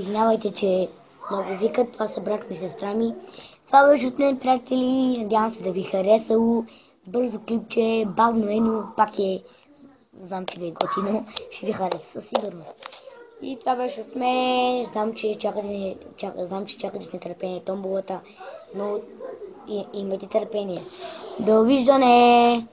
Извинявайте, че много викат. Това са брат ми и сестра ми. Това беше от мен, приятели. Надявам се да ви харесало. Бързо клипче, бавно е, но пак е знам, че ви е готино. Ще ви хареса със сигурност. И това беше от мен. Знам, че чакате, чак, знам, че чакате с нетърпение томболата, но и, имайте търпение. До виждане!